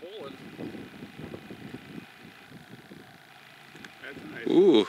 pulling. That's nice. Ooh.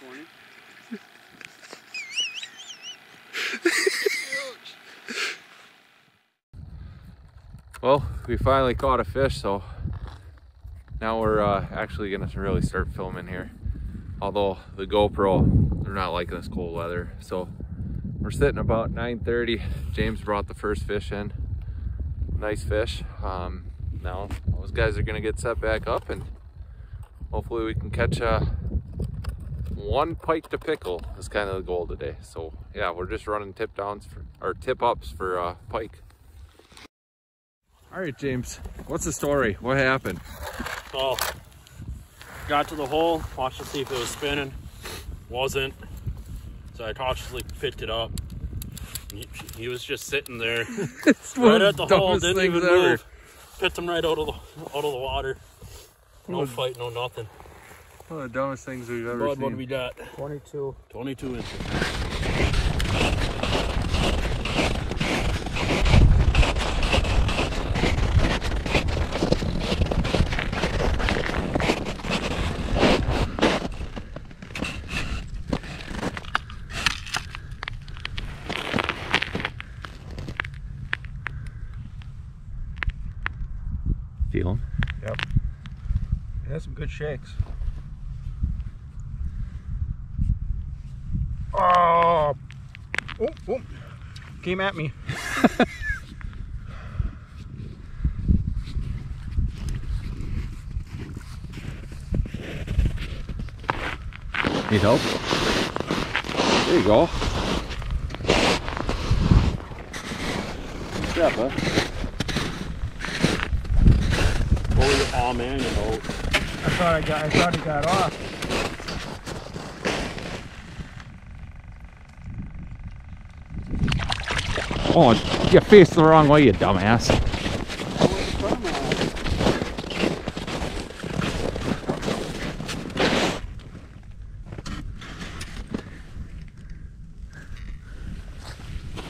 20. Well, we finally caught a fish, so now we're uh, actually gonna really start filming here. Although the GoPro, they're not liking this cold weather. So we're sitting about 9.30. James brought the first fish in. Nice fish. Um, now those guys are gonna get set back up and hopefully we can catch uh, one pike to pickle is kind of the goal today. So yeah, we're just running tip downs for, or tip ups for uh, pike. All right, James, what's the story? What happened? Well, got to the hole, watched to see if it was spinning. Wasn't. So I cautiously picked it up. He, he was just sitting there It's right at the the hole, didn't even ever. move. Picked him right out of the out of the water. No What? fight, no nothing. One of the dumbest things we've ever Bud, what do seen. we got? 22. 22 inches. Feel him? Yep. It has some good shakes. Oh! Oh, oh. Came at me. Need help? There you go. Good job, bud. What was it? Oh man, you know. I thought I got I thought he got off. Oh, you faced the wrong way, you dumbass.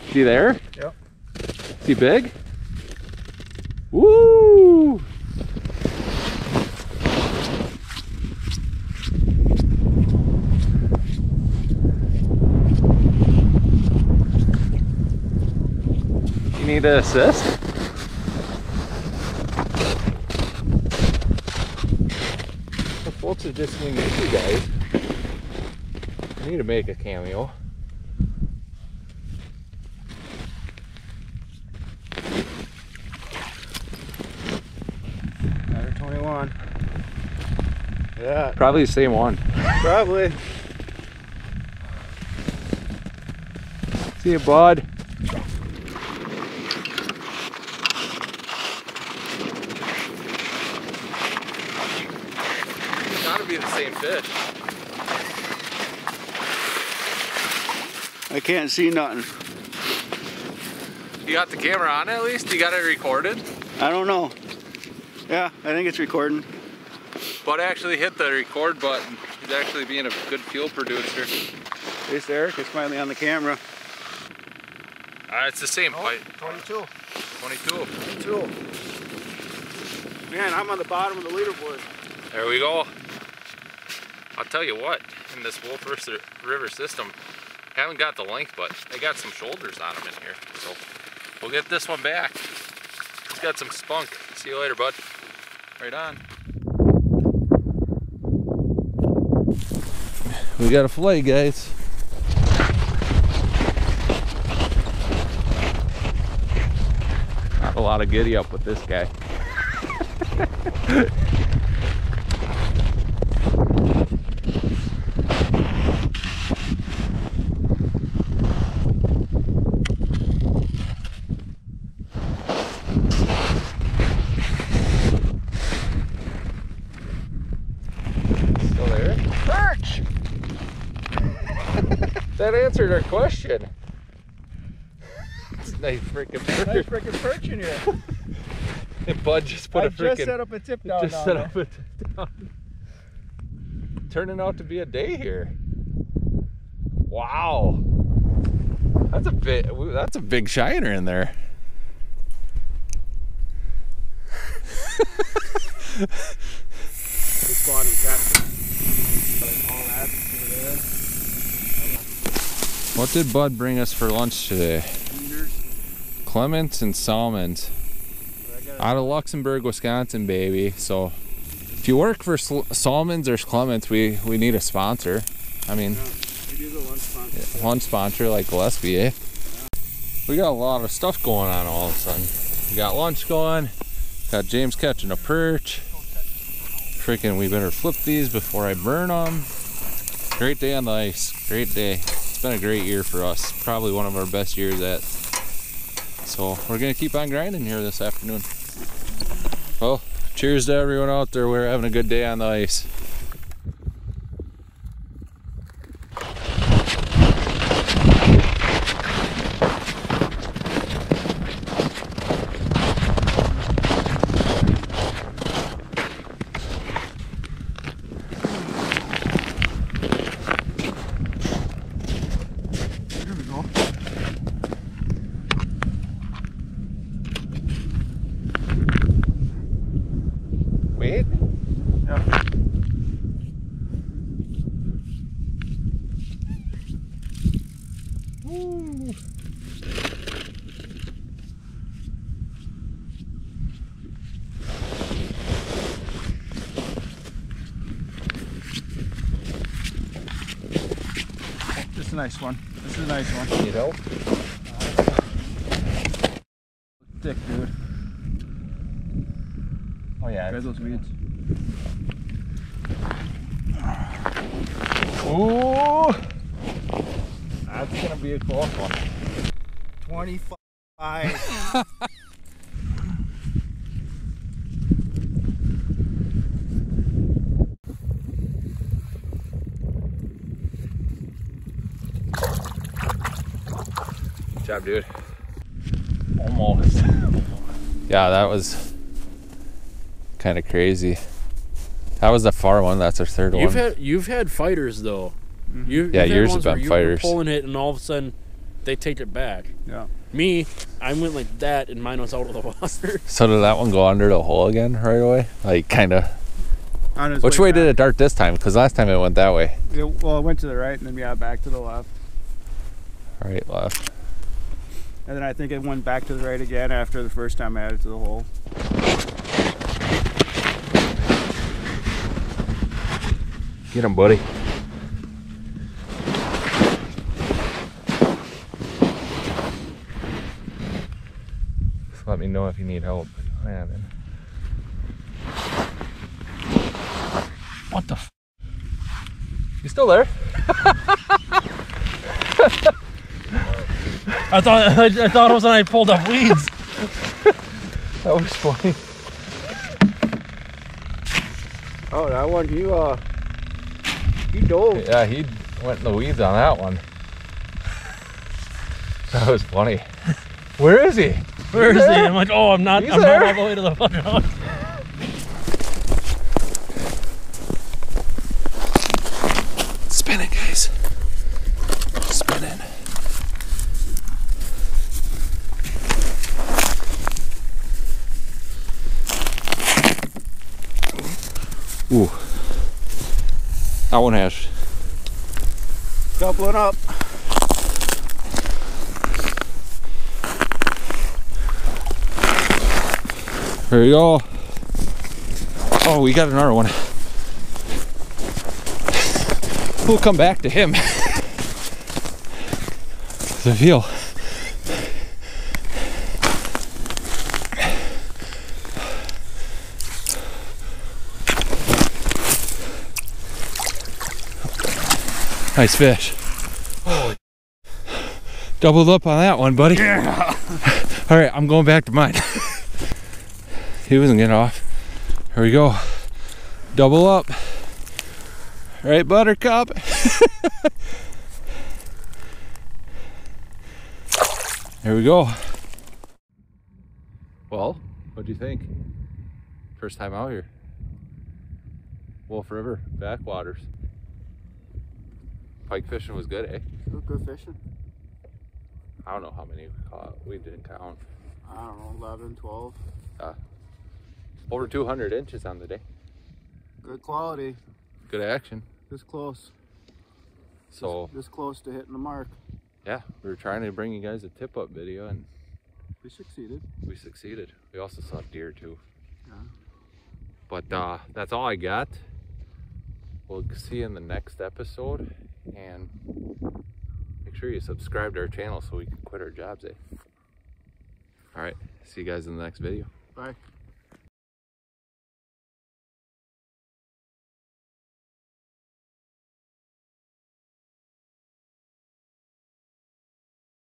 Is he there? Yep. Is he big? Woo! Need an assist? The folks are just swinging you guys. I need to make a cameo. Another 21. Yeah, Probably the same one. probably. See you, bud. Be the same fish. I can't see nothing. You got the camera on at least? You got it recorded? I don't know. Yeah, I think it's recording. Bud actually hit the record button. He's actually being a good fuel producer. At least Eric is finally on the camera. Uh, it's the same pipe. 22. 22. 22. Man, I'm on the bottom of the leaderboard. There we go. I'll tell you what, in this Wolf River- River system, haven't got the length, but they got some shoulders on them in here. So we'll get this one back. He's got some spunk. See you later, bud. Right on. We got a fillet, guys. Not a lot of giddy up with this guy. Still there? Perch! that answered our question. It's a nice freaking Nice perch. freaking perch in here. And Bud just put I a just set up a tip down just now, set up a tip down. Turning out to be a day here. Wow. That's a bit that's a big shiner in there. Just go and catch all that over there. What did Bud bring us for lunch today? Clements and salmons out of Luxemburg, Wisconsin, baby. So if you work for Salmons or Clements, we we need a sponsor. I mean, the lunch sponsor. one sponsor like Gillespie, eh? We got a lot of stuff going on all of a sudden. We got lunch going. Got James catching a perch. Freaking, we better flip these before I burn them. Great day on the ice. Great day. Been a great year for us. Probably one of our best years at. So we're gonna keep on grinding here this afternoon. Well, cheers to everyone out there. We're having a good day on the ice. Here we go. Wait. Yeah. Woo. This is a nice one. This is a nice one. Need help? Thick, dude. Oh yeah. Grab those weeds. Ooh. That's gonna be a close one. 25. Good job, dude. Almost. yeah, that was kind of crazy. That was the far one. That's our 3rd You've one. had you've had fighters though. Mm-hmm. You, Yeah, you've had yours have ones where been you were. Pulling it, and all of a sudden, they take it back. yeah. Me, I went like that, and mine was out of the water. so did that one go under the hole again right away? Like kind of. Which way did it dart this time? Because last time it went that way. It, well, it went to the right and then yeah, back to the left. Right, left. And then I think it went back to the right again after the first time I added to the hole. Get him, buddy. Me know if you need help. Yeah, then. What the? F- you still there? I thought I, I thought it was when I pulled up weeds. That was funny. Oh, that one, you, uh, you dove. Yeah, he went in the weeds on that one. That was funny. Where is he? Where is he? I'm like, oh, I'm not. He's I'm there. not all the way to the fucking house. Spinning, guys. Spinning. Ooh. That one has. Doubling up. Here we go. Oh, we got another one. We'll come back to him. the feel. Nice fish. Doubled up on that one, buddy. Yeah. All right, I'm going back to mine. he wasn't getting off. Here we go. Double up. All right, Buttercup. there we go. Well, what do you think? First time out here. Wolf River, backwaters. Pike fishing was good, eh? Good fishing. I don't know how many we caught. We didn't count. I don't know, 11, 12. Over 200 inches on the day. Good quality. Good action. This close. So This close to hitting the mark. yeah, we were trying to bring you guys a tip up video and We succeeded. we succeeded. We also saw deer too. Yeah. But uh, that's all I got. We'll see you in the next episode and make sure you subscribe to our channel so we can quit our jobs, eh? All right, see you guys in the next video. Bye.